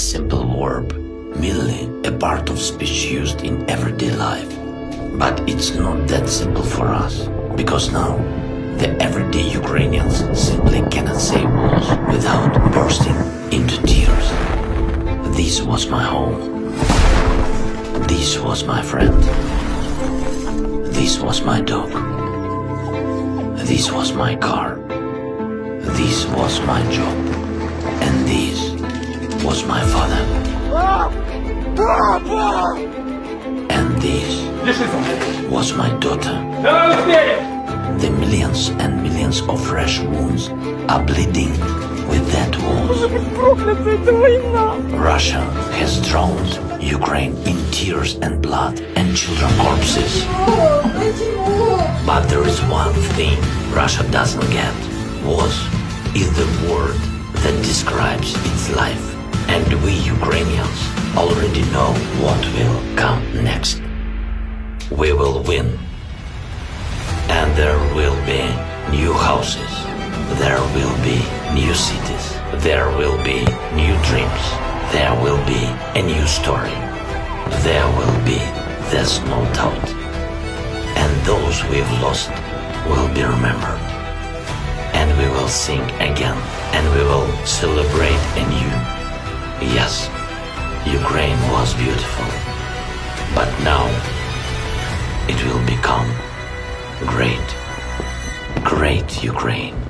simple verb, merely a part of speech used in everyday life. But it's not that simple for us, because now the everyday Ukrainians simply cannot say words without bursting into tears. This was my home. This was my friend. This was my dog. This was my car. This was my job. And this was my father. And this was my daughter. The millions and millions of fresh wounds are bleeding with that wounds. Russia has drowned Ukraine in tears and blood and children corpses. But there is one thing Russia doesn't get. Was is the word that describes its life. Ukrainians already know what will come next. We will win. And there will be new houses. There will be new cities. There will be new dreams. There will be a new story. There will be, there's no doubt. And those we've lost will be remembered. And we will sing again. And we will celebrate anew. Ukraine was beautiful. But now it will become great, great Ukraine.